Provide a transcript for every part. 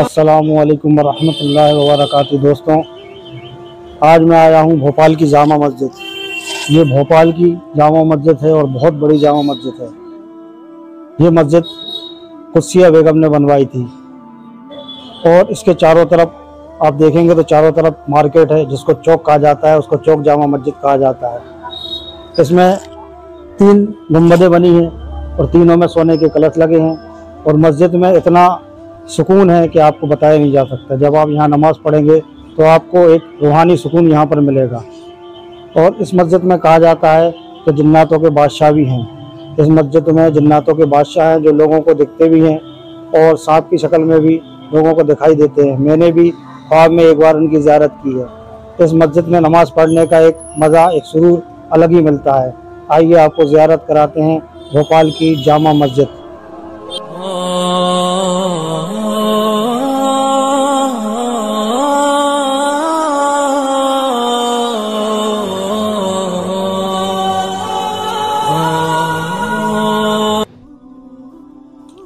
असलकम वरहमल वरक दोस्तों, आज मैं आया हूँ भोपाल की जामा मस्जिद। ये भोपाल की जामा मस्जिद है और बहुत बड़ी जामा मस्जिद है। ये मस्जिद कुसिया बेगम ने बनवाई थी। और इसके चारों तरफ़, आप देखेंगे तो चारों तरफ़ मार्केट है, जिसको चौक कहा जाता है, उसको चौक जामा मस्जिद कहा जाता है। इसमें तीन गुम्बदें बनी हैं और तीनों में सोने के कलश लगे हैं। और मस्जिद में इतना सुकून है कि आपको बताया नहीं जा सकता। जब आप यहाँ नमाज़ पढ़ेंगे तो आपको एक रूहानी सुकून यहाँ पर मिलेगा। और इस मस्जिद में कहा जाता है कि जन्नातों के बादशाह भी हैं। इस मस्जिद में जन्नातों के बादशाह हैं जो लोगों को दिखते भी हैं और सांप की शक्ल में भी लोगों को दिखाई देते हैं। मैंने भी ख्वाब में एक बार उनकी ज्यारत की है। इस मस्जिद में नमाज़ पढ़ने का एक मज़ा, एक सुरूर अलग ही मिलता है। आइए आपको ज्यारत कराते हैं भोपाल की जामा मस्जिद।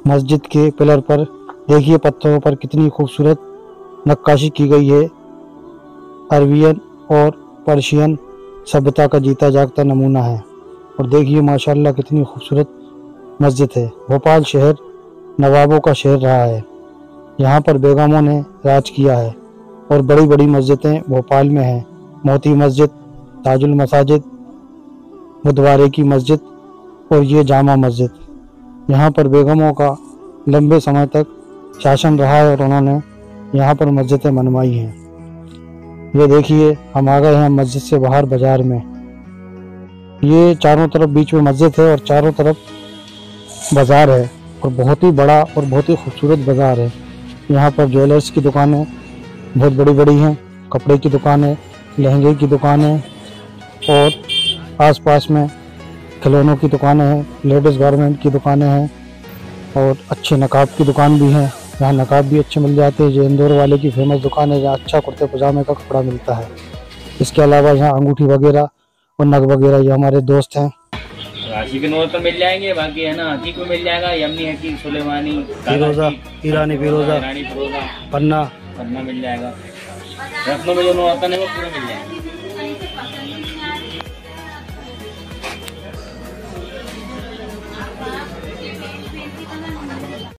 मस्जिद के पिलर पर देखिए पत्थरों पर कितनी खूबसूरत नक्काशी की गई है। अरबियन और पर्शियन सभ्यता का जीता जागता नमूना है। और देखिए माशाल्लाह कितनी खूबसूरत मस्जिद है। भोपाल शहर नवाबों का शहर रहा है। यहाँ पर बेगमों ने राज किया है और बड़ी बड़ी मस्जिदें भोपाल में हैं। मोती मस्जिद, ताजुल मसाजिद, बुधवारे की मस्जिद और ये जामा मस्जिद। यहाँ पर बेगमों का लंबे समय तक शासन रहा है और उन्होंने यहाँ पर मस्जिदें मनवाई हैं। ये देखिए, हम आ गए हैं मस्जिद से बाहर बाज़ार में। ये चारों तरफ़ बीच में मस्जिद है और चारों तरफ़ बाज़ार है और बहुत ही बड़ा और बहुत ही खूबसूरत बाज़ार है। यहाँ पर ज्वेलर्स की दुकानें बहुत बड़ी बड़ी हैं, कपड़े की दुकानें, लहंगे की दुकानें और आसपास में खिलौनों की दुकानें हैं लेडीज़ गारमेंट की दुकानें हैं और अच्छे नकाब की दुकान भी हैं। यहाँ नकाब भी अच्छे मिल जाते हैं जो इंदौर वाले की फ़ेमस दुकान है जहाँ अच्छा कुर्ते पजामे का कपड़ा मिलता है। इसके अलावा यहाँ अंगूठी वगैरह और नग वगैरह ये हमारे दोस्त हैं। राशि के नोट तो मिल जाएँगे बाकी है ना हकीक में मिल जाएगा यमनी हकीक सुलेमानी फिरोजा ईरानी फिरोजा पन्ना। पन्ना मिल जाएगा। रत्नों में जो है वो पूरा मिल जाएगा।